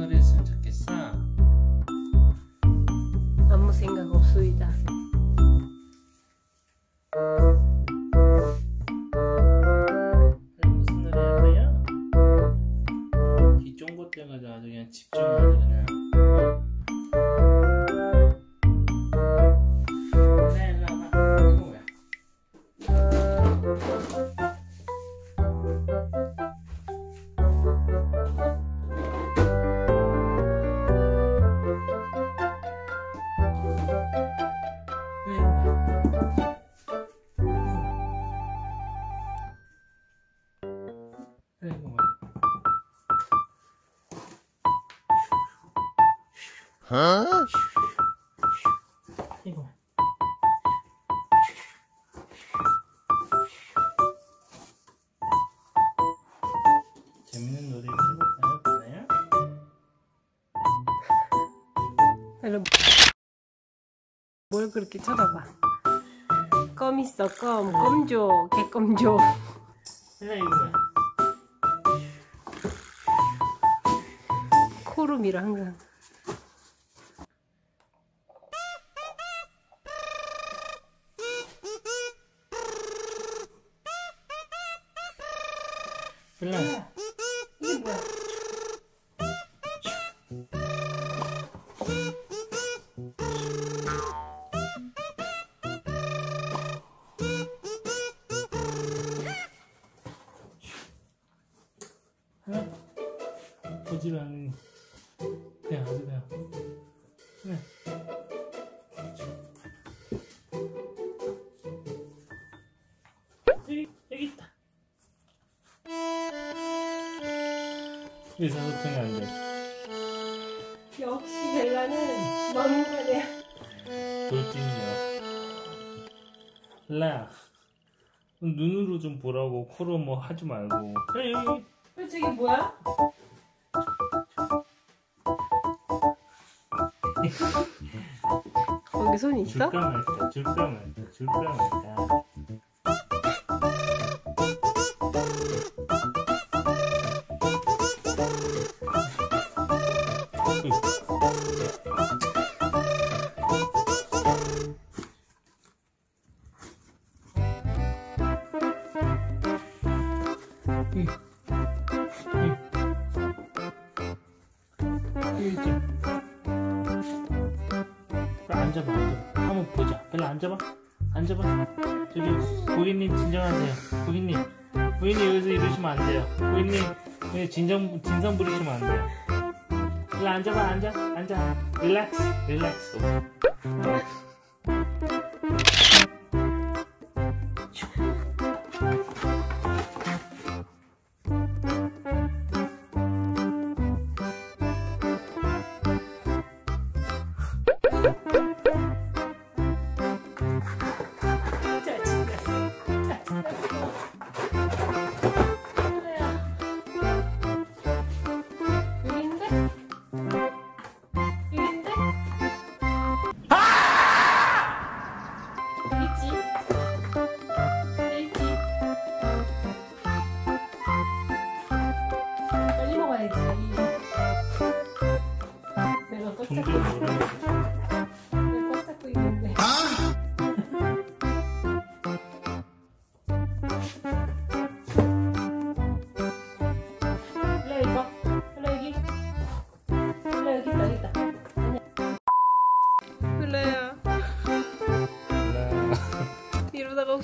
했으면 좋겠어? 이거? 재밌는 노래 해볼까요? 여러분, 뭘 그렇게 쳐다봐? 껌 있어, 껌. 껌 줘. 개껌 줘. 네, 이거 뭐야? 코로 밀어, 항상. 빌라 이게 뭐야? 보지를 않으니 그냥 아주 그냥 의사소통이 안 돼 역시 벨라는 막무가내야. 돌진이요 라 눈으로 좀 보라고 코로 뭐 하지 말고 그래 여기 어, 저게 뭐야? 거기 손 있어? 줄까 말까 줄까 말까 줄까 말까 그래, 앉아봐, 앉아봐. 한번 보자. 별로 앉아봐. 앉아봐. 저기, 고객님 진정하세요. 고객님. 고객님 여기서 이러시면 안 돼요. 고객님, 진정, 진상 부리시면 안 돼요. 일로 앉아봐, 앉아. 앉아. 릴렉스, 릴렉스.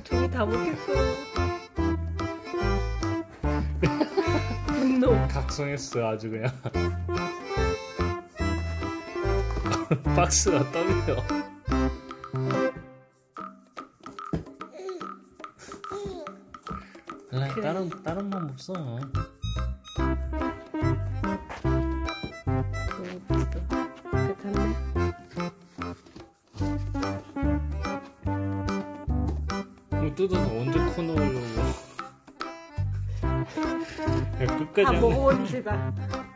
종이 다 먹겠어. 분노. 각성했어, 아주 그냥. 박스가 떨려. 라 그래. 다른 다른 맘 없어. 이거 뜯어서 언제 커 넣으려고. 야, 끝까지 다안 먹어본지다.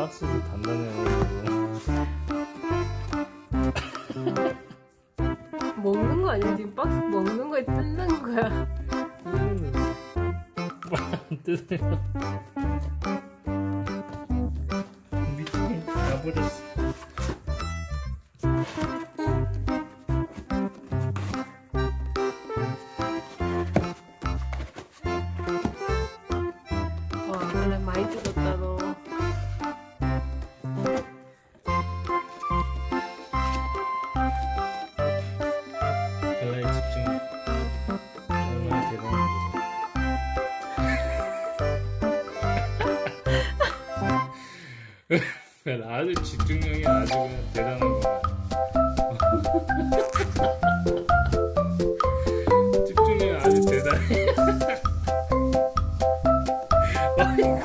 박스도 단단해요. 먹는 거 아니야? 지금 박스 먹는 거에 뜯는 거야 뜯으려 밑에 가버렸어 아주 집중력이 아주 그냥 대단한 거. 집중력이 아주 대단해.